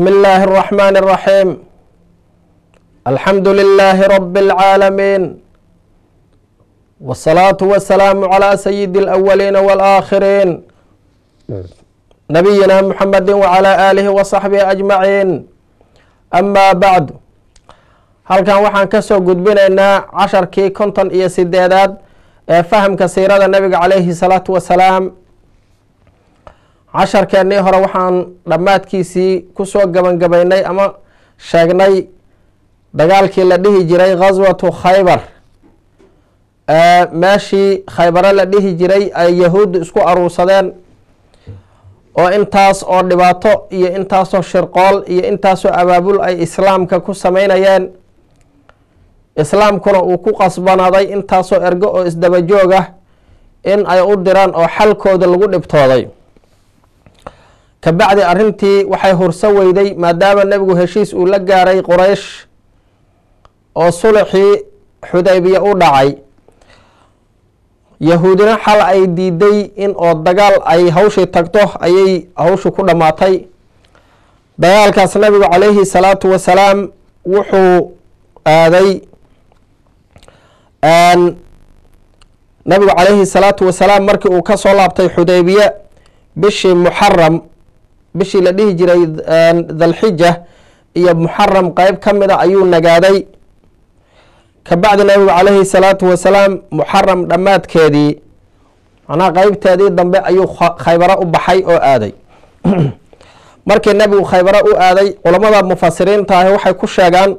بسم الله الرحمن الرحيم الحمد لله رب العالمين والصلاة والسلام على سيد الأولين والآخرين نبينا محمد وعلى آله وصحبه أجمعين أما بعد halkan waxaan ka soo gudbinaynaa casharkii konton iyo sideedaad ee fahamka siirada nabiga calayhi salaatu wasalaam casharkeennii hore waxaan dhammaadkiisii ku soo gabangabaynay ama sheegnay dagaalkii la dhihi jiray ghaswatu khaybar. Meeshii khaybare la dhihi jiray ay yahuuddu isku aruursadeen oo intaas oo dhibaato iyo intaasoo shirqool iyo intaasoo abaabul ay islaamka ku sameynayeen islaamkuna uu ku qasbanaaday intaasoo ergo oo isdaba joog ah in ay u diraan oo xalkooda lagu dhibtooday kabacdi arrintii waxay hurso weyday maadaama nebigu heshiis uu la gaaray quraysh oo sulxii xudaybiya u dhacay. Yahuudina xal ay diiday in oo dagaal ay hawshii tagto ayay hawshu ku dhammaatay dagaalkaas nabigu calayhi salaatu wasalaam wuxuu aaday nabigu calayhi salaatu wasalaam markii uu ka soo laabtay xudaybiye bishii muxaram bishii la dhihi jiray dalxija iyo muxaram qeyb ka mida ayuu nagaaday. Kabacdi nabigu calayhi salaatu wasalaam muxaram dhammaadkeedii macnaha qeybteedii dambe ayuu khaybaro u baxay oo aaday. Markii nabigu khaybaro u aaday culamada mufasiriinta ahi waxay ku sheegaan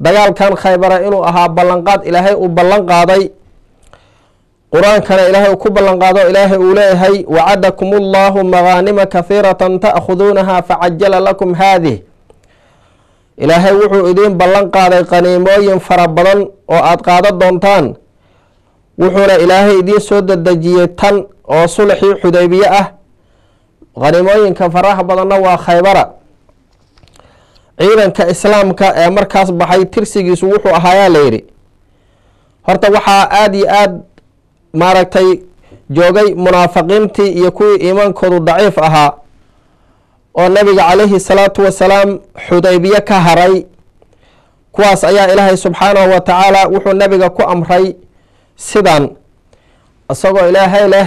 dagaalkan khaybara inuu ahaa ballanqaad ilaahay uu ballan qaaday qur'aankana ilaahay uu ku ballan qaado ilaahay uu leeyahay wacadakum allahu magaanima kahiirata ta'khuduunaha facajala lakum haadih. Ilaahay wuxuu idiin ballan qaaday qaniimooyin fara badan oo aada qaado doontaan. Wuxuuna ilaahay idiin soo dedejiyey tan oo sulxii xudaybiye ah. Qaniimooyinka faraha badanna waa khaybara. Ciidanka islaamka ee markaas baxay tirsigiisu wuxuu ahaayaa layidhi horta waxaa aada iyo aada maaragtay joogay munaafiqiintii iyo kuwii iimaankoodu daciif ahaa oo nabiga calayhi salaatu wasalaam xudaybiye ka haray. Kuwaas ayaa ilaahay subxaanahu wa tacaala wuxuu nabiga ku amray sidan isagoo ilaahay leh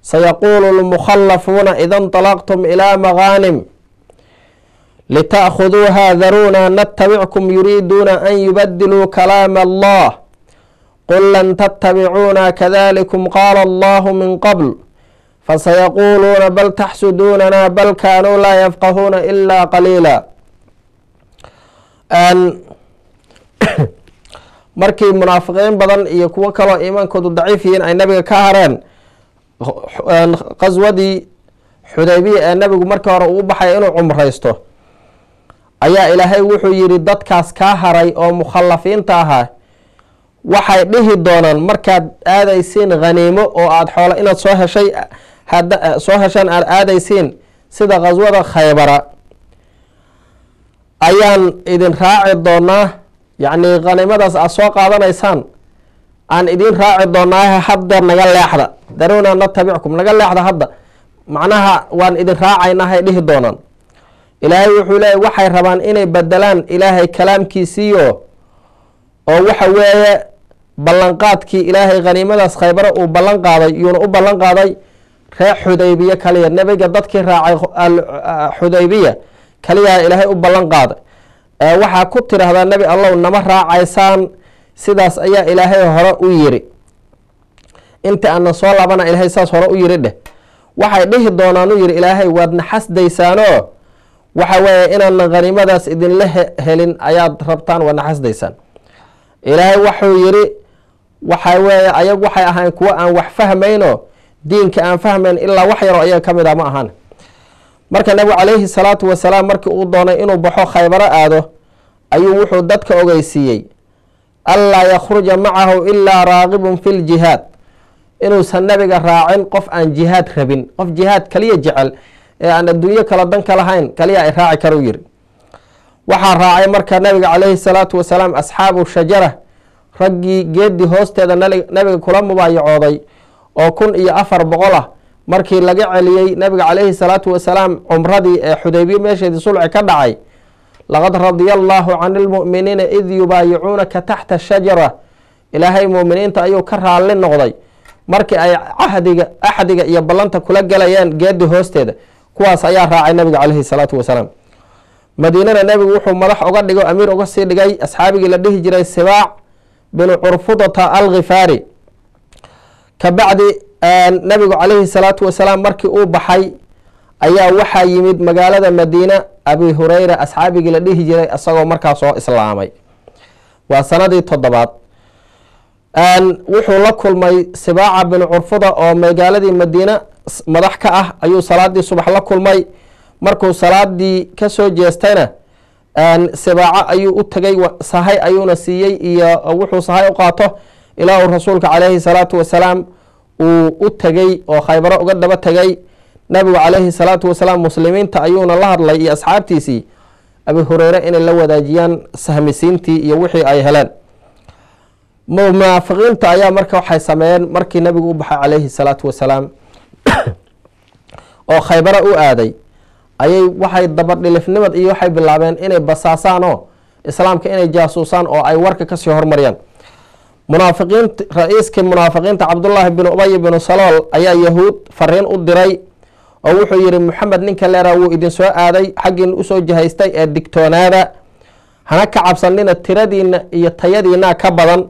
sayaquulu lmukhallafuuna ida inطalaqtum ilaa magaanim lita'khuduuha daruuna natabickum yuriiduuna an yubadiluu kalaama allah qul lan tattabicuuna kadalikum qaala allahu min qabl fasayaquuluuna bal taxsuduunana bal kaanuu laa yafqahuuna ila qaliila markii munaafiqiin badan iyo kuwo kaloo iimaankoodu daciif yihiin ay nabiga ka hareen qaswadii xudaybiya ee nabigu markii hore uu baxay inuu cumraysto ayaa ilaahay wuxuu yidhi dadkaas kaa haray oo mukhallafiinta ahaa waxay dhihi doonaan markaad aadaysiin khaniimo oo aada xoolo inaad soo heshay soo heshaan aada aadaysiin sida khaswada khaybara. Ayaan idin raaci doonaa yacni khaniimadaas aada soo qaadanaysaan aan idin raaci doonaa hadda naga leexda. Daruuna natabickum naga leexda hadda. Macnaha waan idin raacaynahay dhihi doonaan. Ilaahay wuxuu leeyay waxay rabaan inay bedelaan ilaahay kalaamkiisiiyo oo waxa weeye ballanqaadkii ilaahay khaniimadaas khaybare uu ballan qaaday yuuna u ballan qaaday reer xudaybiye kaliya. Nebiga dadkii raacay xudaybiya kaliyaa ilaahay u ballan qaaday waxaa ku tidhaahdaa nebi allow nama raacaysaan. Sidaas ayaa ilaahay hore u yiri inta aana soo laabana ilaahay saas hore u yiri dheh. Waxay dhihi doonaan u yiri ilaahay waad naxasdaysaanoo waxa weeye inaana khaniimadaas idinla helin ayaad rabtaan waad naxasdaysaan ilaahay wuxuu yiri waxa weeye ayagu waxay ahayn kuwo aan wax fahmayno diinka aan fahmayn ilaa wax yaroo ayaga ka mid a ma ahan. Marka nabigu calayhi salaatu wasalaam markii uu doonay inuu baxo khaybaro aado ayuu wuxuu dadka ogeysiiyey anlaa yakhruja macahu ilaa raaqibun fi ljihaad inuusan nabiga raacin qof aan jihaad rabin qof jihaad kaliya jecel ee aan adduunyo kala danka lahayn kaliya ay raaci kara u yiri waxaa raacay marka nabiga calayhi salaatu wasalaam asxaabu shajara raggii geedii hoosteeda nabiga kula mubaayacooday oo kun iyo afar boqol ah markii laga celiyey nabiga calayhi salaatu wasalaam cumradii ee xudaybiye meesheedii sulci ka dhacay laqad radiya allaahu can ilmu'miniina id yubaayicuunaka taxta shajara. Ilaahay muuminiinta ayuu ka raalli noqday markii ay cahdiga axdiga iyo ballanta kula galayeen geedi hoosteeda kuwaas ayaa raacay nabiga caleyhi salaatu wasalaam. Madiinana nebigu wuxuu madax uga dhigo amiir uga sii dhigay asxaabigii la dhihi jiray sibaac binu curfudata alkhifaari kabacdi nabigu caleyhi salaatu wasalaam markii uu baxay ayaa waxaa yimid magaalada madiina abi hureyra asxaabigii la dhihi jiray isagoo markaa soo islaamay. Waa sanadii toddobaad. Wuxuu la kulmay sibaaca binu curfuda oo magaaladii madiina madax ka ah ayuu salaadii subax la kulmay. Markuu salaadii ka soo jeestayna sibaaco ayuu u tegay sahay ayuuna siiyey iyo wuxuu sahay u qaato ilaa uu rasuulka caleyhi salaatu wasalaam uu u tegey oo khaybaro uga daba tegay nabigu caleyhi salaatu wasalaam muslimiinta ayuuna la hadlay iyo asxaabtiisii abi hureyre inay la wadaajiyaan sahmisiintii iyo wixii ay heleen. Munaafiqiinta ayaa marka waxay sameeyeen markii nabigu u baxay caleyhi salaatu wasalaam oo khaybaro u aaday ayay waxay dabadhilifnimad iyo waxay bilaabeen inay basaasaan islaamka inay jaasuusaan oo ay warka ka sii hormariyaan. Munaafiqiinta ra'iiskii munaafiqiinta cabdullaahi binu ubay binu salool ayaa yahuud fariin u diray oo wuxuu yihi moxamed ninka leeraa wuu idin soo aaday xaggiina u soo jihaystay ee digtoonaada. Hana ka cabsanina tiradiina iyo tayadiina ka badan.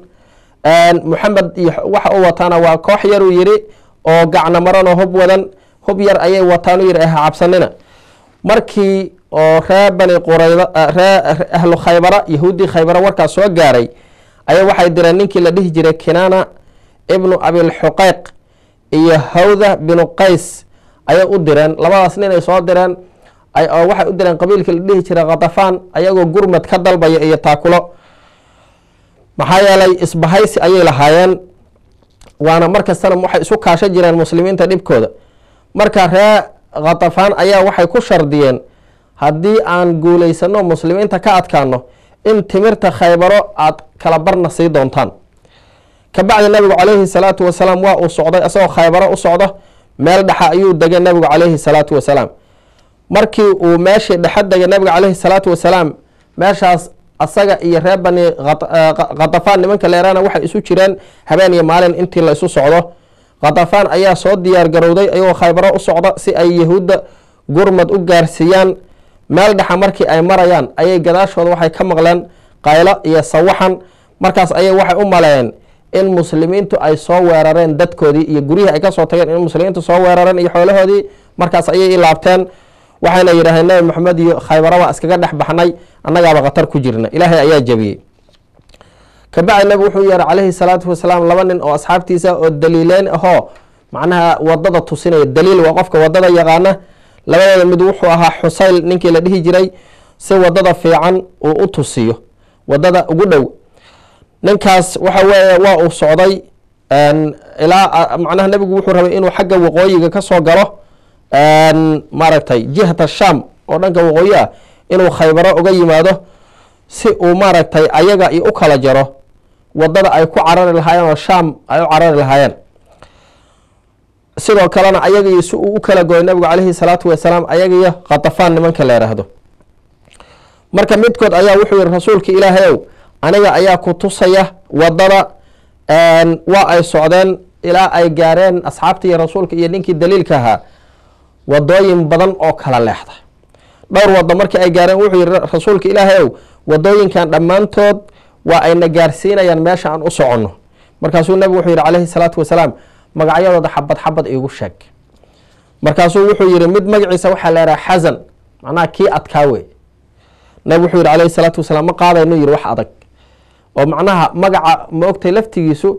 Moxamed iyo waxa u wataana waa koox yaruu yiri oo gacna maranoo hub wadan hub yar ayay wataanu yiri ha cabsanina markii oo ree bani qurayda ree ahlu khaybara yahuuddii khaybara warkaas soo gaaray ayaa waxay direen ninkii la dhihi jiray kinana ibnu abilxuqeyq iyo hawda binu qays ayay u direen. Labadaas nin ay soo direen oo waxay u direen qabiilkii la dhihi jiray khatafaan ayagoo gurmad ka dalbaya iyo taakulo. Maxaa yeelay isbahaysi ayay lahaayeen waana markastana waxay isu kaasho jireen muslimiinta dhibkooda. Marka ree khatafaan ayaa waxay ku shardiyeen haddii aan guuleysano muslimiinta ka adkaano in timirta khaybaro aad kala barna sii doontaan. Kabacdi nabigu caleyhi salaatu wasalaam waa uu socday isagoo khaybaro u socdo meel dhexa ayuu degay nabigu caleyhi salaatu wasalaam. Markii uu meeshii dhexe degay nabiga caleyhi salaatu wasalaam meeshaas asaga iyo reer bani khatafaan nimanka leerana waxay isu jireen habeen iyo maalin intii la isu socdo khatafaan ayaa soo diyaar garowday ayagoo khaybaro u socda si ay yahuudda gurmad u gaarsiiyaan. Meel dhexa markii ay marayaan ayay gadaashooda waxay ka maqleen qaylo iyo sawaxan. Markaas ayay waxay u maleeyeen in muslimiintu ay soo weerareen dadkoodii iyo guryihii ay ka soo tageen in muslimiintu soo weerareen iyo xoolahoodii. Markaas ayay ilaabteen waxayna yidhahdeen nabi maxamed iyo khaybaro waa iskaga dhex baxnay annagaaba khatar ku jirna. Ilaahay ayaa jabiyey kabacdi nabigu wuxuu yeeray caleyhi salaatu wasalaam laba nin oo asxaabtiisa oo daliileyn ahoo macnaha waddada tusinaya. Daliil waa qofka waddada yaqaana. Labadooda mid wuxuu ahaa xusayl ninkii la dhihi jiray si waddada fiican uu u tusiyo. Wadada ugu dhow. Ninkaas waxa weeye waa uu socday ilaa macnaha nebigu wuxuu rabay inuu xagga waqooyiga ka soo galo maaragtay jihata sham oo dhanka waqooyi ah inuu khaybaro uga yimaado si uu maaragtay ayaga iyo u kala jaro waddada ay ku carari lahaayeen oo sham ay u carari lahaayeen. Sidoo kalena ayagiyo si uu u kala goyo nabigu caleyhi salaatu wasalaam ayagiyo khatafaan nimanka la yhaahdo marka midkood ayaa wuxuu yihi rasuulka ilaahayow aniga ayaa ku tusaya waddada waa ay socdeen ilaa ay gaareen asxaabtii rasuulka iyo ninkii daliilka ahaa wadooyin badan oo kala leexda. Dhowr wado markii ay gaareen wuxuu yihi rasuulka ilaahayow wadooyinkan dhammaantood waa ayna gaarsiinayaan meesha aan u soconno. Markaasuu nabigu wuxuu yihi caleyhi salaatu wasalaam magacyadooda xabad xabad iigu sheeg. Markaasuu wuxuu yihi mid magaciisa waxaa leedaha xasan macnaha kii adkaa wey nabig wuxuu yihi caleyhi salaatu wasalaam ma qaadayno yihi wax adag. Oo macnaha magaca ma ogtay laftigiisu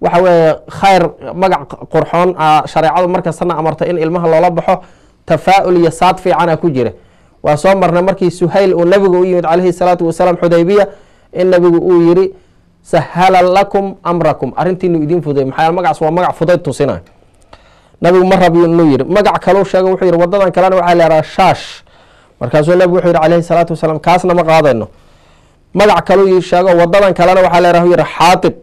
waxa weeye khayr magac qurxoon shareecadu markastana amartay in ilmaha loola baxo tafaa-ul iyo saad fiicana ku jira. Waa soo marnay markii suhayl uu nabigu u yimid caleyhi salaatu wasalaam xudaybiya in nabigu uu yiri sahala lakum amrakum. Arrintiinu idiin fuday maxaa magacaas waa magac fudayd tusina nabigu ma rab inuu yiri magac kaluu sheega wuxuu yihi wadadan kalena waxaa leedaha shaash. Markaasuu nabigu wuxuu yihi caleyhi salaatu wasalaam kaasna ma qaadayno. Magac kaluu sheego wadadan kalena waxaa leedaha yihi xaatib.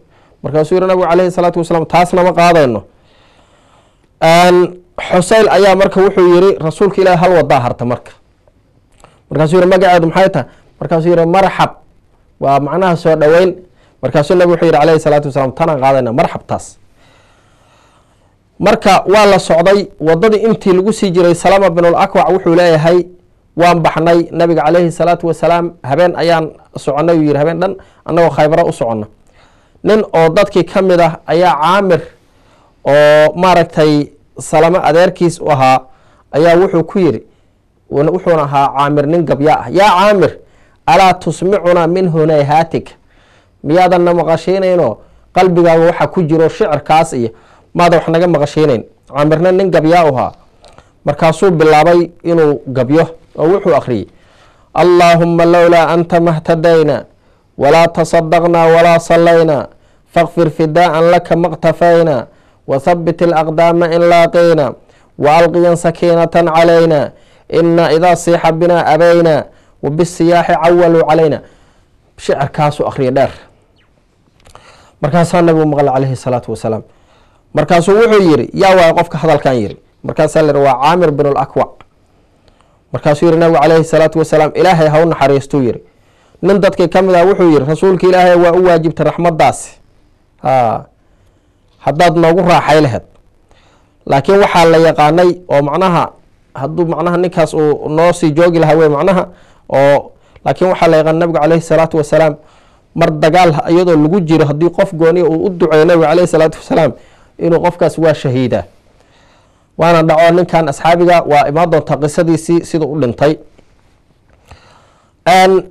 Markaasuu yihi nabigu caleyhi salaatu wasalaam taasna ma qaadayno. Xuseyl ayaa marka wuxuu yiri rasuulka ilaahi hal wadaa harta marka. Markaasuu yihi magaceedu maxay tahay? Markaasuu yihi marxab waa macnaha soo dhoweyn markaasuu nabig wuxuu yihi calayhi salaatu wasalaam tanaan qaadayna marxabtaas marka waa la socday wadadii intii lagu sii jiray salama binul akwac wuxuu leeyahay waan baxnay nabiga calayhi salaatu wasalaam habeen ayaan soconay uu yihi habeen dhan annagoo khaybaro u socona nin oo dadkii ka mid ah ayaa caamir oo maaragtay salamo adeerkiis u ahaa ayaa wuxuu ku yiri wuxuuna ahaa caamir nin gabya ah. Yaa caamir alaa tusmicuna min hunayhaatika miyaadanna maqashiinaynoo qalbigaaga waxa ku jiro shicirkaas iyo maada wax naga maqashiinayn. Caamirna nin gabyaa u ahaa. Markaasuu bilaabay inuu gabyo oo wuxuu akhriyey allaahuma lowlaa anta mahtadayna walaa tasadaqnaa walaa sallayna fakfir fidaa'an laka maqtafayna wathabbit alaqdaama in laaqayna waalqiyan sakiinatan calayna ina idaa siixa binaa abayna wabisiyaaxi cawaluu calayna. Shicirkaasuu akhriya dheer markaasaa nabigu maqla calayhi salaatu wasalaam. Markaasuu wuxuu yiri yaa waay qofka hadalkan yiri markaasaa la yihi waa caamir bin lakwac markaasuu yihi nabigu calayhi salaatu wasalaam ilaahay ha u naxariistuu yiri nin dadkii ka mid ah wuxuu yihi rasuulka ilaahay waa u waajibtay raxmadaasi ha haddaad noogu raaxay laheed laakiin waxaa la yaqaanay oo macnaha hadduu macnaha ninkaas uu noo sii joogi lahaa wey macnaha oo laakiin waxaa la yaqaana nabigu calayhi salaatu wasalaam mar dagaal iyadoo lagu jiro haddii qof gooniya uu u duceeyo nabiga calayhi salaatu wasalaam inuu qofkaas waa shahiida. Waana dhaco ninkan asxaabiga waa imaan doontaa qisadiisii siduu u dhintay.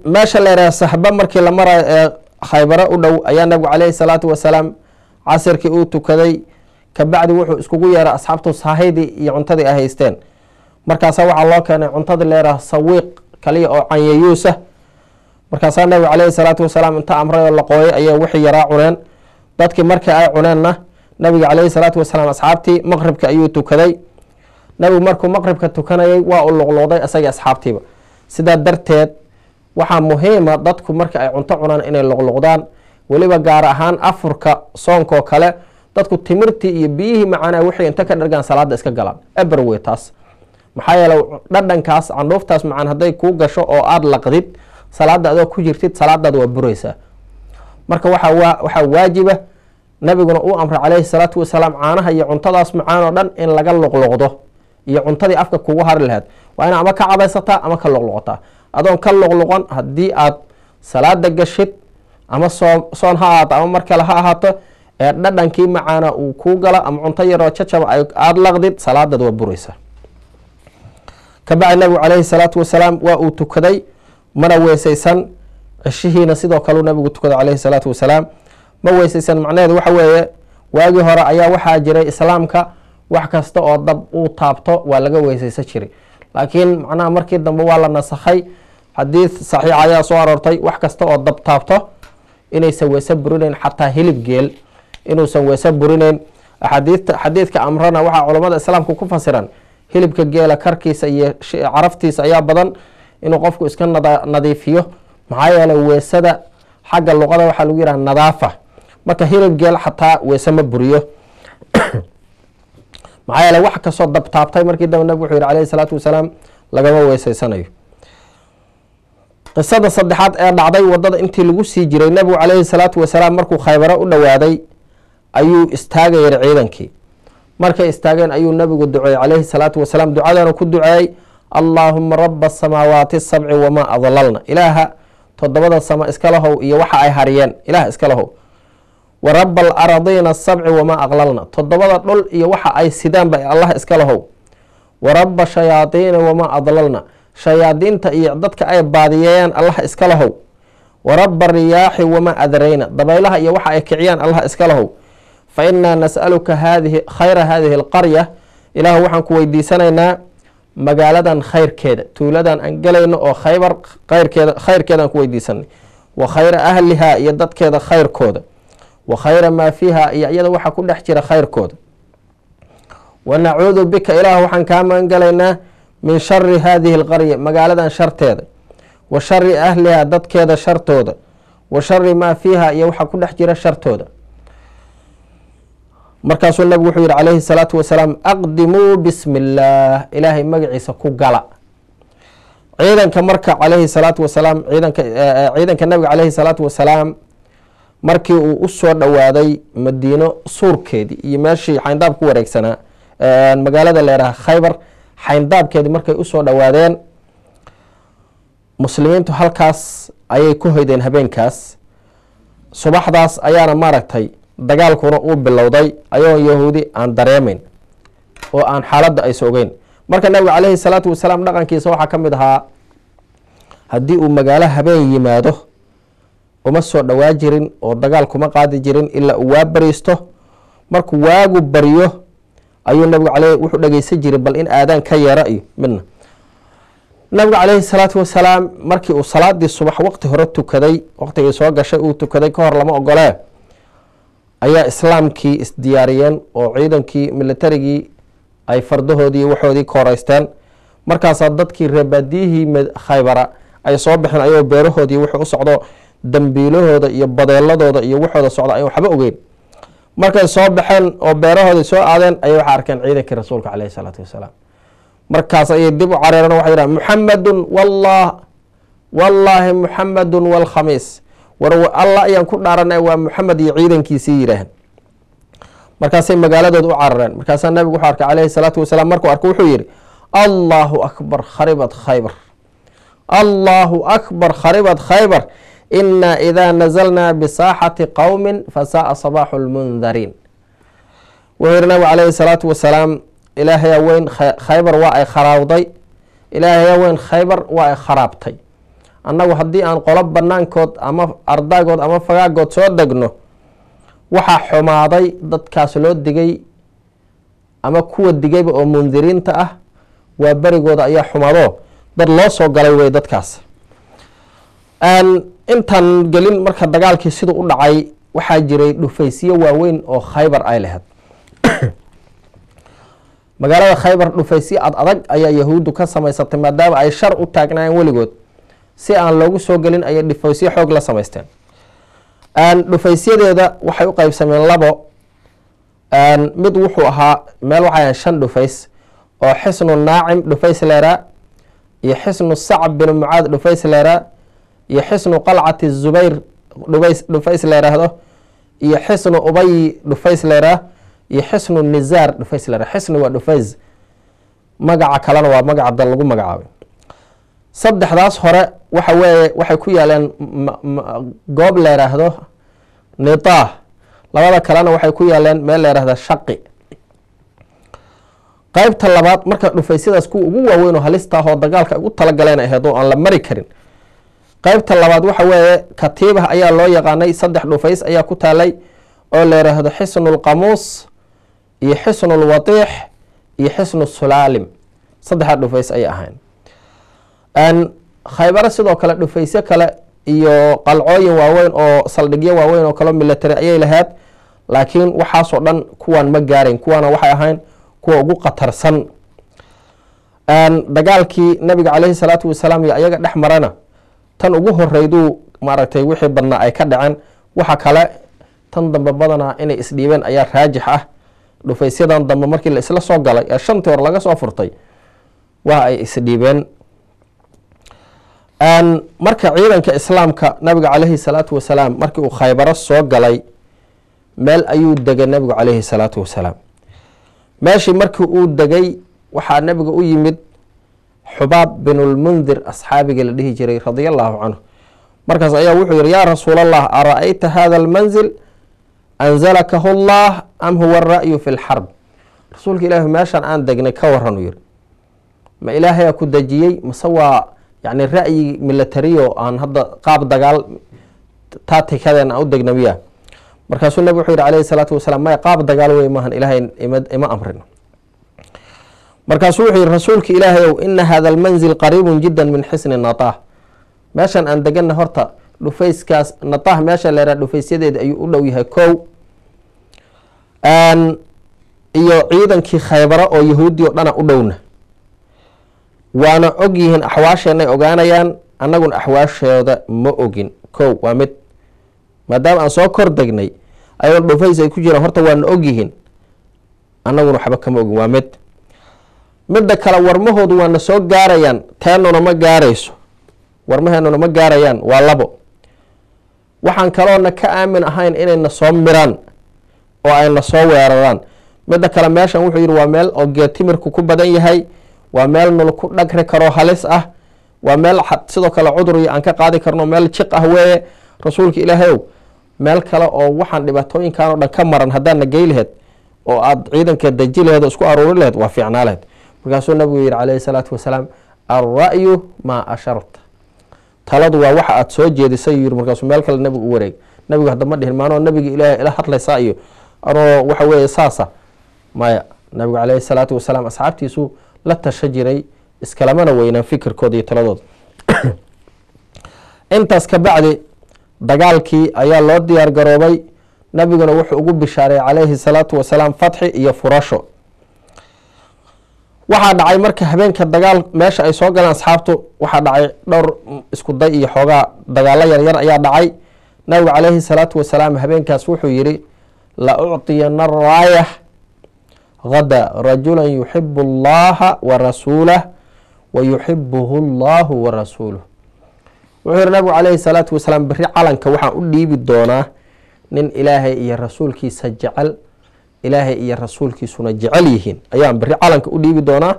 Meesha la yaraha saxba markii la marayo ee khaybaro u dhow ayaa nabigu calayhi salaatu wasalaam casirkii uu tukaday. Kabacdi wuxuu iskugu yeeray asxaabtu sahaydii iyo cuntadii ay haysteen. Markaasaa waxaa loo keenay cuntadii la yaraha sawiiq kaliya oo canyayuusa markaasaa nabigu calayhi salaatu wasalaam inta amray oo la qooyay ayay wixii yaraa cuneen. Dadkii markii ay cuneenna nabiga calayhi salaatu wasalaam asxaabtii maqribka ayuu tukaday. Nabigu markuu maqribka tukanayay waa u luqluqday isagii asxaabtiiba. Sidaa darteed waxaa muhiima dadku marka ay cunto cunaan inay luqluqdaan. Weliba gaar ahaan afurka soonkoo kale dadku timirtii iyo biyihii macaanaa wixii inta ka dhargaan salaada iska galaan. Eber wey taas maxaa yeele dhadhankaas candhuuftaas macaan hadday kuu gasho oo aada laqdid salaada adoo ku jirtid salaadaada waa buraysaa. Marka waxaa waajiba nabiguna uu amray calayhi salaatu wasalaam caanaha iyo cuntadaas macaan oo dhan in laga luqluqdo iyo cuntadii afka kugu hari lahayd. Waa ina ama ka cadaysataa ama ka luqluqotaa adoon ka luqluqon haddii aad salaada gashid ama soo soon ha ahaato ama mar kale ha ahaato ee dhadhankii macaana uu kuu gala ama cunto yaroo jajaba aada laqdid salaadaad waa buraysaa kabacdi nabigu calayhi salaatu wasalaam waa uu tukaday mana weysaysan cishihiina sidoo kaleu nabigu tukaday calayhi salaatu wasalaam. Ma weysaysan macnaheedu waxa weeye waagii hore ayaa waxaa jiray islaamka wax kasta oo dab uu taabto waa laga weysaysan jiray. Laakiin macnaha markii dambe waa la nasakhay. Xadiid saxiix ayaa soo aroortay wax kasta oo dab taabto inaysan weyse burinayn xataa hilib geel inuusan weyse burinayn. Xadiidka amrana waxaa culamada islaamka ku fasiran hilibka geela karkiisa iyo caraftiisa ayaa badan inuu qofku iska nadiifiyo. Maxaa yeeley weesada xagga luqada waxaa lagu yidhaha nadaafa. Marka hilib geel xataa weese ma buriyo. Maxaa yeele wax kastoo dabtaabtay markii dambe nabig wuxuu yihi calayhi salaatu wasalaam lagama weyseysanayo qisada saddexaad ee dhacday waddada intii lagu sii jiray nabigu calayhi salaatu wasalaam markuu khaybaro u dhowaaday ayuu istaagayay ciidankii markay istaageen ayuu nabigu duceeyey calayhi salaatu wasalaam. Ducadana ku duceeyey allaahuma raba asamaawaati sabci wamaa adlalna. Ilaaha todobada sama iskalahow iyo waxa ay hariyeen. Ilaah iskalahow wa raba alaradiina asabci wamaa aqlalna. Todobada dhul iyo waxa ay sidaanba allah iskalahow wa raba shayaadiina wamaa adlalna. Shayaadiinta iyo dadka ay baadiyeeyaan allah iskalahow wa raba riyaaxi wamaa adrayna. Dabaylaha iyo waxa ay kiciyaan allah iskalahow fa inaa nas'aluka hadihi khayra hadihi alqarya ilaahu waxaan ku weydiisanaynaa magaaladan khayrkeeda tuuladan aan gelayno oo khaybar khayrkeeda khayrkeedaan ku weydiisanay wa khayra ahlihaa iyo dadkeeda khayrkooda wa khayra maa fiiha iyo iyada waxa ku dhex jira khayrkooda wa nacuudu bika ilaah waxaan kaa magan galaynaa min shari hadihi alqarya magaaladan sharteeda wa shari ahlihaa dadkeeda shartooda wa shari maa fiiha iyo waxa ku dhex jira shartooda markaasuu nabigu wuxuu yihi calayhi salaatu wasalaam aqdimuu bismi illaah ilaahay magaciisa ku gala. Ciidanka marka calayhi salaatu wasalaam ciidanka ciidanka nabiga calayhi salaatu wasalaam markii uu u soo dhowaaday madiino suurkeedii iyo meeshii xayndaab ku wareegsanaa magaalada leeraha khaybar xayndaabkeedii markay u soo dhowaadeen muslimiintu halkaas ayay ku hoydeen habeenkaas. Subaxdaas ayaana maaragtay dagaalkuna uu bilowday ayagoo yahuudi aan dareemayn oo aan xaaladda aysa ogeyn. Marka nabiga caleyhi salaatu wasalaam dhaqankiisa waxaa ka mid ahaa haddii uu magaalo habeen yimaado uma soo dhowaa jirin oo dagaal kuma qaadi jirin ilaa uu waa bariisto. Markuu waagu baryo ayuu nabigu ale wuxuu dhegeysan jiray bal in aadaan ka yeera iyo midna. Nabiga caleyhi salaatu wasalaam markii uu salaadii subax waqti hore tukaday waqtigii soo gashay uu tukaday ka hor lama ogolee ayaa islaamkii isdiyaariyeen oo ciidankii militarigii ay fardahoodii waxoodii ka markaasaa dadkii reebaadiyihii khaybara ay soo baxeen ayagoo beerahoodii wuxuu u socdo dambiilahooda iyo badeeladooda iyo waxooda socda ay waxba ogeyn. Markay soo baxeen oo beerahoodii soo aadeen ayay waxaa arkeen ciidankii rasuulka caleyhi salaatu wasalaam. Markaas ayay dib u careereen waxay yidhahan muxamadun wallah wallaahi muxamadun walkhamiis war allah ayaan ku dhaaranay waa muxamed iyo ciidankiisii yidhaaheen markaasay magaaladooda u carareen. Markaasaa nabigu wuxuu arkay caleyhi salaatu wasalaam markuu arko wuxuu yihi allahu akbar kharibat khaybar. Allahu akbar kharibat khaybar. Inaa idaa nazalnaa bisaaxati qowmin fasaaa sabaaxu lmundariin wuxuu yihi nabigu caleyhi salaatu wasalaam ilaahayaa weyn khaybar waa ay kharaawday ilaahayaa weyn khaybar waa ay kharaabtay annagu haddii aan qolo banaankood ama ardaagood ama fagaagood soo degno waxaa xumaaday dadkaas loo digay ama kuwa digayba oo mundiriinta ah waa berigooda ayaa xumaado. Dad loo soo galay wey dadkaas. Intaan gelin marka dagaalkii siduu u dhacay waxaa jiray dhufaysyo waaweyn oo khaybar ay lahayd. Magaalada khaybar dhufaysyo ad adag ayaa yahuuddu ka samaysatay maadaama ay shar u taagnaayeen weligood si aan loogu soo gelin ayay dhufaysyo xoog la samaysteen. Dhufaysyadeeda waxay u qeybsameen labo. Mid wuxuu ahaa meel waxay ahayn shan dhufays oo xisnu naacim dhufays leeraa iyo xisnu sacb bin mucaad dhufays leeraa iyo xisnu qalcati zubayr dhufays leeraahdo iyo xisnu ubayi dhufays leeraa iyo xisnu nizaar dhufays leeraa xisni waa dhufays. Magaca kalena waa magaca dal lagu magacaabay saddexdaas hore waxa weeye waxay ku yaaleen goob leeraahdo nitaah labada kalena waxay ku yaaleen meel leeraahda shaqi. Qeybta labaad marka dhufaysyadaas kuwa ugu waaweyn oo halista ah oo dagaalka ugu talagaleen ahayd oo aan la mari karin. Qeybta labaad waxa weeye katiibah ayaa loo yaqaanay saddex dhufays ayaa ku taalay oo leeraahdo xisnu lqamuus iyo xisnu lwatiix iyo xisnu sulaalim. Saddexdaa dhufays ayay ahayn khaybaro sidoo kale dhufaysyo kale iyo qalcooyin waaweyn oo saldhigyo waaweyn oo kaleo military ayay lahayd laakiin waxaasoo dhan kuwaan ma gaarayn kuwaana waxay ahayn kuwa ugu khatarsan. Dagaalkii nabiga caleyhi salaatu wasalaam iyo ayaga dhex marana tan ugu horeyduu maaragtay wixii badnaa ay ka dhaceen waxa kale tan dambe badanaa inay isdhiibeen ayaa raajix ah. Dhufaysyadan dambe markii la isla soo galay ee shantii hor laga soo furtay waa ay isdhiibeen marka ciidanka islaamka nabiga caleyhi salaatu wasalaam markii uu khaybaro soo galay meel ayuu degay nabigu caleyhi salaatu wasalaam. Meeshii markii uu degay waxaa nabiga u yimid xubaab binulmundir asxaabigii la dhihi jiray radia allahu canhu. Markaas ayaa wuxuu yihi yaa rasuul allah ara-ayta hada almanzil? Anzalakahu llah am huwa ara'yu fi lxarb rasuulka ilaahi meeshaan aan degnay ka waran uu yihi ma ilaahayaa ku dejiyey? Mase waa yani ra'yi militariyo aan hadda qaab dagaal taatikaden aan u degna miya. Markaasuu nabig wuxuu yihi alayhi salaatu wasalaam maya qaab dagaal wey maahan ilaahay ima amrin. Markaasuu wuxuu yihi rasuulka ilaahay ow ina hada almanzil qariibun jiddan min xisni natah meeshan aan degana horta dhufayskaas natah meesha leeraa dhufaysyadeeda ayuu u dhow yahay kow. Iyo ciidankii khaybaro oo yahuudi o dhana u dhowna waana og yihiin axwaasheenay ogaanayaan annaguna axwaashooda ma ogin. Kow waa mid. Maadaama aan soo kor degnay ayagoon dhufays ay ku jiraan horta waana og yihiin. Annaguna waxba kama ogin waa mid. Midda kale warmahoodu waana soo gaarayaan teenuna ma gaarayso. Warmaheenuna ma gaarayaan waa labo. Waxaan kaloona ka aamin ahayn inayna soo miraan oo ayna soo weeraraan. Midda kale meeshan wuxuu yidhi waa meel oo geetimirku ku badan yahay waa meel nul ku dhagri karo halis ah. Waa meel sidoo kale cuduriyo aan ka qaadi karno meel jiq ah weeye rasuulka ilaahayow meel kale oo waxaan dhibaatooyinkan oo dhan ka maran haddaadna gey laheed oo aada ciidanka daji laheed oo isku aruuri laheed waa fiicnaa laheed markaasuu nabigu yihi calayhi salaatu wasalaam alra'yu maa asharta taladu waa waxa aada soo jeedisay yiri markaasuu meel kale nabigu u wareeg nabigu hadda ma dhihin maanoo nabiga ilaahay ila hadlaysaa iyo anoo waxa weeye saasa. Maya nabigu calayhi salaatu wasalaam asxaabtiisu la tasha jiray iskalamana weynaan fikirkooda iyo taladooda intaas ka bacdi dagaalkii ayaa loo diyaar garoobay nabiguna wuxuu ugu bishaaray calayhi salaatu wasalaam fatxi iyo furasho. Waxaa dhacay marka habeenka dagaal meesha ay soo galeen asxaabtu waxaa dhacay dhowr isku day iyo xoogaa dagaalo yaryar ayaa dhacay. Nabigu calayhi salaatu wasalaam habeenkaas wuxuu yidhi la ucطiyana raayah hada rajulan yuxibu allaha wa rasuulah wa yuxibuhu allahu wa rasuuluh wuxuu yihi nabigu calayhi salaatu wasalaam beri calanka waxaan u dhiibi doonaa nin ilaahay iyo rasuulkiisa jecel ilaahay iyo rasuulkiisuna jecel yihiin ayaan beri calanka u dhiibi doonaa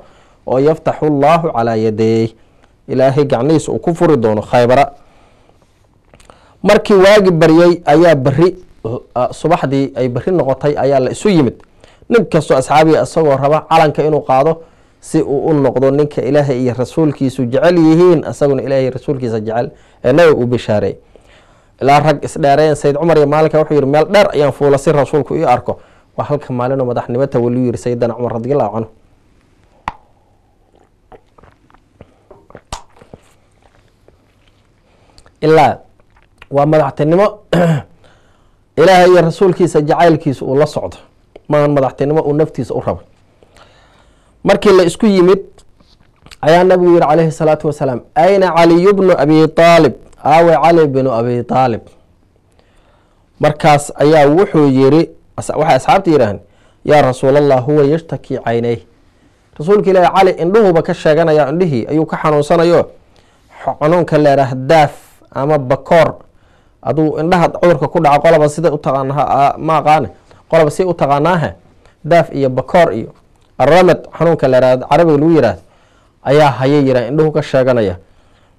oo yaftaxu allahu calaa yadeey ilaahay gacnihiisa uu ku furi doono khaybara markii waagi baryey ayaa beri subaxdii ay beri noqotay ayaa la isu yimid nin kastoo asxaabiga isagoo raba calanka inuu qaado si uu u noqdo ninka ilaahay iyo rasuulkiisu jecel yihiin isaguna ilahay rasuulkiisa jecel ee nabiga uu bishaareey ilaa rag isdheereen sayid cumar iyo maalinka wuxuu yihi meel dheer ayaan fuula si rasuulku ii arko. Waa halka maalinoo madaxnimo tawaliyu yihi sayidana cumar radiallahu canhu. Ilaa waa madaxtinimo. Ilaahay iyo rasuulkiisa jacaylkiisa uu la socdo maahan madaxtinimo uu naftiisa u rabo. Markii la isku yimid ayaa nabigu yihi calayhi salaatu wasalaam ayna caliyu bnu abi aalib aawe cali binu abi aalib markaas ayaa wuxuu yiri waxay asxaabta yidhaaheen yaa rasuul allah huwa yashtakii cayney rasuulka ilaahi cali indhuhuba ka sheeganaya indhihii ayuu ka xanuunsanayo. Xanuunka leeraah daaf ama bakoor aduu indhaha cudurka ku dhaca qolaba sida utaqaana ma aqaane qolaba si u taqaanaahe daaf iyo bakoor iyo aramad xanuunka leeraah carabiga lagu yiraahdo ayaa hayay yirah indhuhu ka sheeganaya.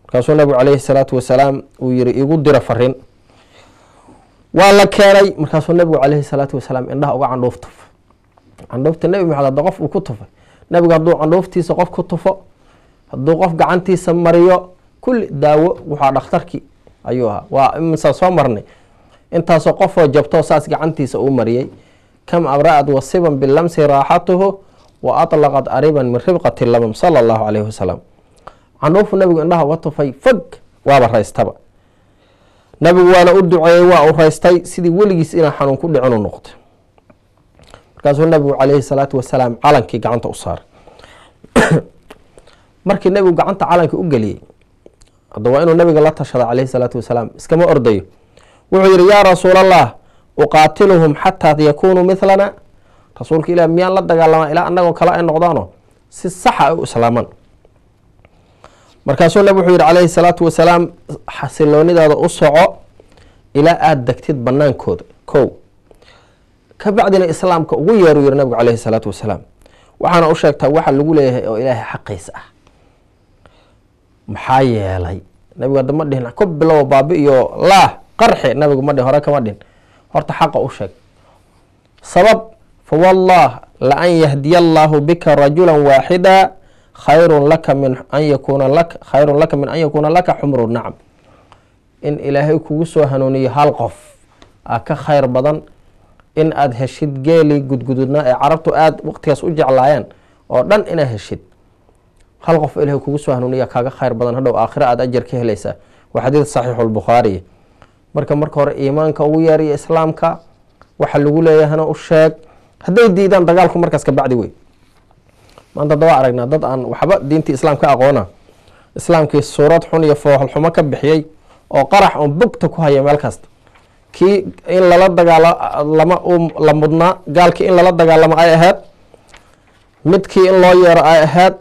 Markaasuu nabigu calayhi salaatu wasalaam uu yiri igu dira farin waa la keenay markaasuu nabigu calayhi salaatu wasalaam indhaha uga candhuuf tufay candhuufta nebi maxamed qof uu ku tufay nabigu hadduu candhuuftiisa qof ku tufo hadduu qof gacantiisa mariyo kulli daawo waxaa dhakhtarkii ayuu ahaa. Waa imisaan soo marnay intaasoo qofoo jabtoo saas gacantiisa uu mariyey kam abra'ad wasiban bilamsi raaxatuhu wa aطlaqad ariban min ribqati lamam sala allahu calayhi wasalam candhuufu nabigu indhaha uga tufay fog waaba raystaba. Nabigu waana u duceeyey waa uu raystay sidii weligiis inaa xanuun ku dhicin u noqday. Markaasuu nabigu calayhi salaatu wasalaam calankii gacanta u saaray. Markii nabigu gacanta calanka u geliyey hadda waa inuu nabiga la tashada calayhi salaatu wasalaam iskama ordayo wuxuu yihi yaa rasuul allah uqaatiluhum xataa yakunuu milana rasuulka ilah miyaan la dagaalamaa ilaa annagoo kale ay noqdaano si saxa ay u islaamaan. Markaasuu nabig wuxuu yihi calayhi salaatu wasalaam xasiloonidaada u soco ilaa aada degtid banaankooda kow. Ka bacdina islaamka ugu yeeru yihi nabigu calayhi salaatu wasalaam waxaana u sheegtaa waxa lagu leeyahay oo ilaahay xaqiisa ah. Maxaa yeelay? Nabigu hadda ma dhihin ku bilow baabi iyo laah qarxe nabigu ma dhihin hore kama dhihin. Horta xaqa u sheeg. Sabab fawallah laan yahdiya allaahu bika rajula waaxida khayrun laka min an yakuna lak khayrun laka min an yakuuna laka xumru nacam. In ilaahay kugu soo hanuuniyo hal qof aa ka khayr badan in aada heshid geeli gudgududnaa ee carabtu aada waqtigaas u jeclaayeen oo dhan inaad heshid. Hal qof ilahay kugu soo hanuuniya kaaga khayr badan hadhow aakhiro aada ajar ka helaysaa. Waa xadiid saxiixulbukhaariy marka marka hore iimaanka ugu yeeriyo islaamka waxa lagu leeyahana u sheeg hadday diidaan dagaalku markaas ka bacdi wey maanta daba aragnaa dad aan waxba diintii islaamka aqoona islaamkii suurad xun iyo fooxolxumo ka bixiyey oo qarax oon bogta ku haya meel kasta kii in lala dagaalama la mudnaa gaalkii in lala dagaalamo ay ahayd. Midkii in loo yeero ay ahayd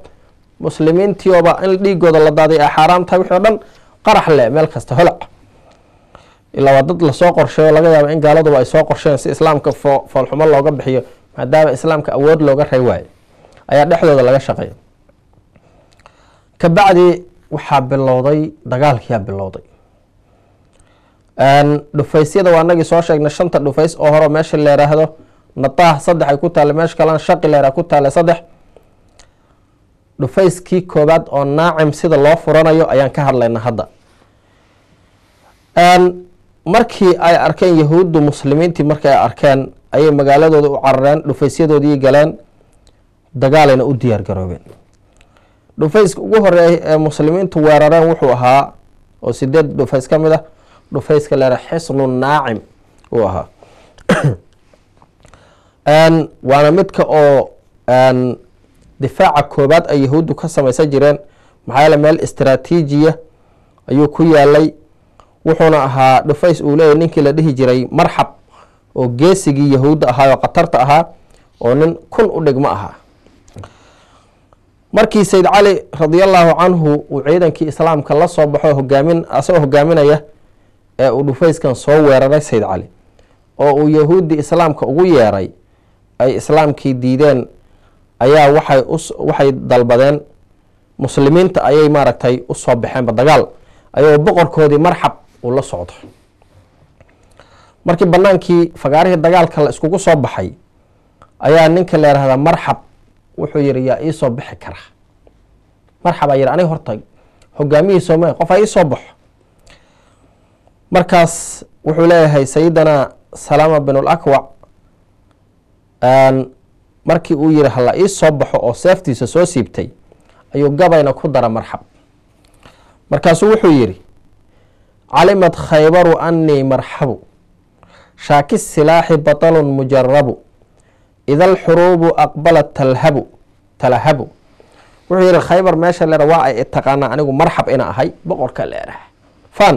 muslimiintiioba in dhiigooda la daaday ay xaaraam tahay o dhan qarax leh meel kasta holac ilaa waa dad la soo qorsheeyo laga yaaba in gaaladuba ay soo qorsheen si islaamka fo foolxumo looga bixiyo maadaama islaamka awood looga ray waayo ayaa dhexdooda laga shaqeeya. Kabacdi waxaa bilowday dagaalkiyaa bilowday. Dhufaysyada waa nagii soo sheegnay shanta dhufays oo hore meesha la yiraahdo nataah saddex ay ku taale meesha kalena shaqi yaraha ku taale saddex. Dhufayskii koobaad oo naacim sida loo furanayo ayaan ka hadlayna hadda markii ay arkeen yahuuddu muslimiintii markii ay arkeen ayay magaaladooda u carareen dhufaysyadoodii galeen dagaalayna u diyaar garoobeen. Dhufayska ugu horreeya ee muslimiintu weerareen wuxuu ahaa oo sideed dhufays ka mid ah dhufayska leera xisnu naacim uu ahaa. Waana midka oo difaaca koobaad ay yahuuddu ka samaysan jireen maxaa yeele meel istraatiijiya ayuu ku yaalay wuxuuna ahaa dhufays uu leeyahy ninkii la dhihi jiray marxab oo geesigii yahuudda ahaa oo khatarta ahaa oo nin kun u dhigmo ahaa markii sayd cali radiallahu canhu uu ciidankii islaamka la soo baxo hogaamin asagoo hogaaminaya ee uu dhufayskan soo weeraray sayd cali oo uu yahuudi islaamka ugu yeeray ay islaamkii diideen ayaa waxay waxay dalbadeen muslimiinta ayay maaragtay u soo baxeenba dagaal ayagoo boqorkoodii marxab uu la socdo. Markii banaankii fagaarihii dagaalka la iskugu soo baxay ayaa ninka la yihahdaa marxab wuxuu yihi yaa iisoo bixi kara. Marxabaa yihi aniga horta hogaamihii sooma qof ha iisoo baxo. Markaas wuxuu leeyahay sayidana salama bin lakwac markii uu yihi hala ii soo baxo oo seeftiisa soo siibtay ayuu gabayna ku dara marxab. Markaasuu wuxuu yihi calimad khaybaru anii marxabu shaaki silaaxi batalun mujarabu ida alxuruubu aqbalat talhabu. Talahabu. Wuxuu yihi khaybar meesha leera waa ay taqaanaa anigu marxab ina ahay boqorka leeraha fan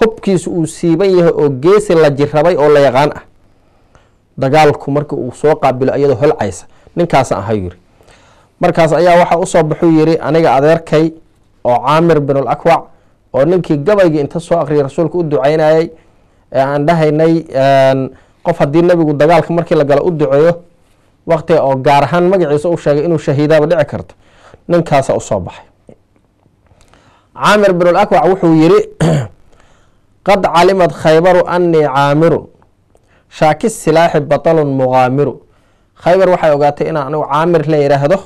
hubkiisu uu siiban yahay oo geesi la jirabay oo la yaqaan ah. Dagaalku marka uu soo qaabilo iyadoo holcaysa ninkaasa ahay yiri markaas ayaa waxaa u soo baxuu yiri aniga adeerkay oo caamir binul akwac oo ninkii gabaygii inta soo aqriyay rasuulka u duceynayay ee aan dhahaynay qof haddii nebigu dagaalka markii la galo u duceeyo waqtiga oo gaar ahaan magaciisa u sheegay inuu shahiidaaba dhici karto. Ninkaasa u soo baxay. Caamir binul akwac wuxuu yiri qad calimad khaybaru anii caamirun shaaki silaaxi batalun muqaamiru khaybar waxay ogaatay inaan anigu caamir la yidhaahdo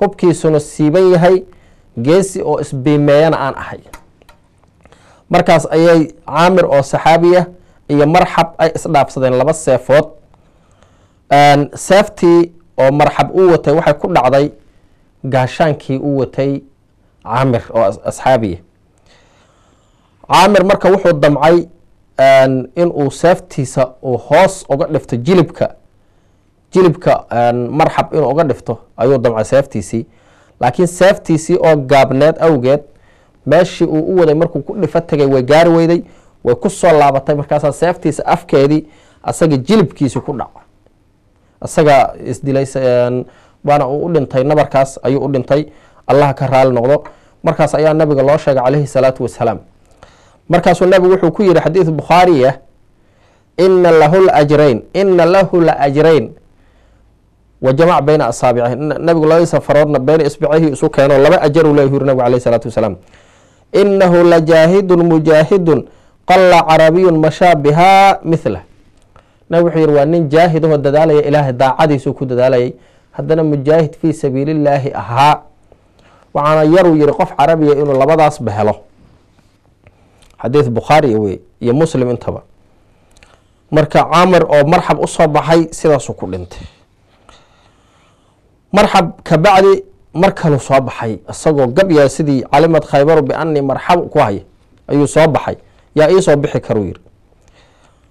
hubkiisuna siiban yahay geesi oo isbiimeeyana aan ahay. Markaas ayay caamir oo saxaabiya iyo marxab ay isdhaafsadeen laba seefood. Seeftii oo marxab uu watay waxay ku dhacday gaashaankii uu watay caamir oo asxaabiya caamir marka wuxuu damcay inuu seeftiisa uu hoos uga dhifto jilibka. Jilibka marxab inuu uga dhifto ayuu damcay seeftiisii laakiin seeftiisii oo gaabneed awgeed meeshii uu u waday markuu ku dhifo tegay way gaari weyday way ku soo laabatay markaasaa seeftiisa afkeedii asaga jilibkiisi ku dhaca isaga isdilay waana uu u dhintay nabarkaas ayuu u dhintay allah ka raali noqdo. Markaas ayaa nabiga loo sheegay calayhi salaatu wasalaam. Markaasuu nabigu wuxuu ku yihi xadiid bukhaariya ina lahu lajrayn ina lahu la ajrayn wa jamac bayna asaabici nabigu labadiisa faroodna bayna isbicihii isu keeno laba ajaru leeyahu yuri nabigu alayh salaatu wasalaam. Inahu lajaahidun mujaahidun qala carabiyun mashaa bihaa mithlah nabig wuxuu yihi waa nin jaahid ahoo dadaalaya ilaahay daacadiisuu ku dadaalayay. Haddana mujaahid fii sabiilillaahi ahaa. Waxaana yaruu yihi qof carabiya inuu labadaasba helo xadiid bukhaari wey iyo muslim intaba. Marka caamir oo marxab u soo baxay sidaasuu ku dhintay marxab kabacdi mar kalu soo baxay. Isagoo gabyaa sidii calimad khaybaru bianii marxab ku haya ayuu soo baxay. Yaa iisoo bixi karuu yiri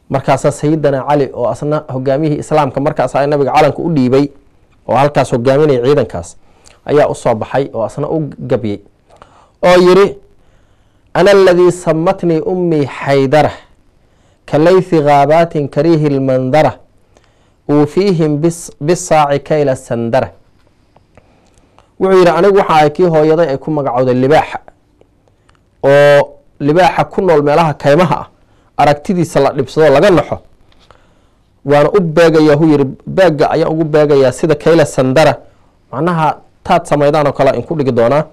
markaasaa sayidana cali oo asna hogaamiyihii islaamka markaas a nabiga calanka u dhiibay oo halkaas hogaaminaya ciidankaas ayaa u soo baxay oo asna u gabyay oo yiri ana aladii samatnii ummii xaydara ka laythi kaabaatin kariihi lmandara uufiihim bisaaci kayla sandara wuxuu yidhi anigu waxa ay kii hooyaday ay ku magacowday libaaxa oo libaaxa ku nool meelaha kaymaha ah aragtidiisa la dhibsado laga naxo waana u beegaya hu yidhi beega ayaa ugu beegayaa sida kayla sandara. Macnaha taad samaydaan oo kale in ku dhigi doonaa.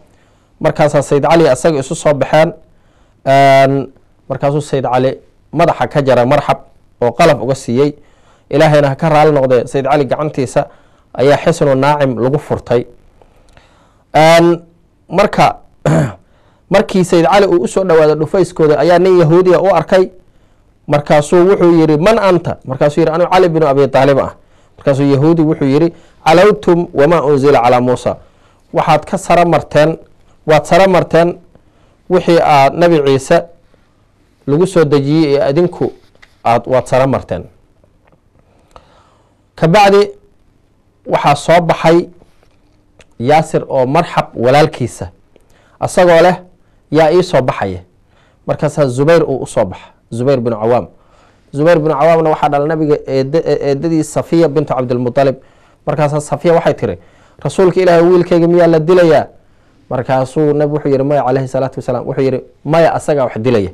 Markaasaa sayid cali asaga isu soo baxeen markaasuu sayid cali madaxa ka jaray marxab oo qalab uga siiyey. Ilaahayna ha ka raali noqdee sayid cali gacantiisa ayaa xisnu naacim lagu furtay marka markii sayid cali uu u soo dhawaaday dhufayskooda ayaa nin yahuudiya u arkay. Markaasuu wuxuu yihi man anta? Markaasuu yihi anigu cali binu abi aalib ah. Markaasuu yahuudi wuxuu yihi calowtum wamaa unzila calaa muusa. Waxaad ka saro marteen waad saro marteen wixii aad nabi ciise lagu soo dejiyey ee adinku aad waad saro marteen. Kabacdi waxaa soo baxay yaasir oo marxab walaalkiisa. Asagoo leh yaa ii soo baxaya. Markaasaa zubayr uu u soo baxa zubayr binu cawaam. Zubayr binu cawaamna waxaa dhala nabiga eedadii safiya bintu cabdilmualib markaasaa safiya waxay tiri rasuulka ilaahay wiilkeyga miyaa la dilayaa? Markaasuu nabi wuxuu yihi maya caleyhi salaatu wasalaam. Wuxuu yihi maya asagaa wax dilaya.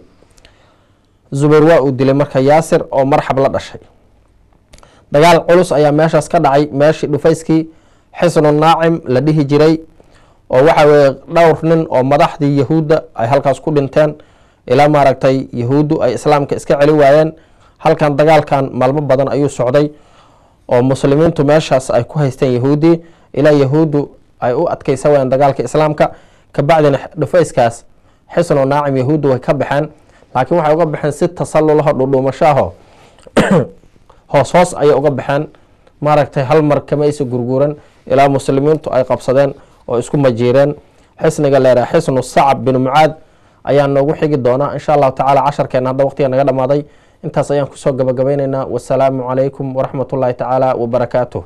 Zubayr waa uu dilay marka yaasir oo marxab la dhashay. Dagaal culus ayaa meeshaas ka dhacay meeshii dhufayskii xisnu naacim la dhihi jiray oo waxa weye dhowr nin oo madaxdii yahuudda ay halkaas ku dhinteen ilaa maaragtay yahuuddu ay islaamka iska celi waayeen. Halkan dagaalkan maalmo badan ayuu socday oo muslimiintu meeshaas ay ku haysteen yahuuddii ilaa yahuuddu ay u adkeysa wayeen dagaalka islaamka. Kabacdina dhufayskaas xisnu naacim yahuuddu way ka baxeen. Laakiin waxay uga baxeen si tasallulaho dhudhuumashaho hoos hoos ayay uga baxeen. Maaragtay hal mar kamaysa gurguuran ilaa muslimiintu ay qabsadeen oo isku majiireen. Xisniga leeraa xisnu sacab binu mucaad ayaa noogu xigi doonaa insha allahu tacala casharkeena hadda waqtiga naga dhamaaday intaas ayaan ku soo gabagabayneynaa. Wasalaamu calaykum waraxmat ullaahi tacaala wabarakaatuh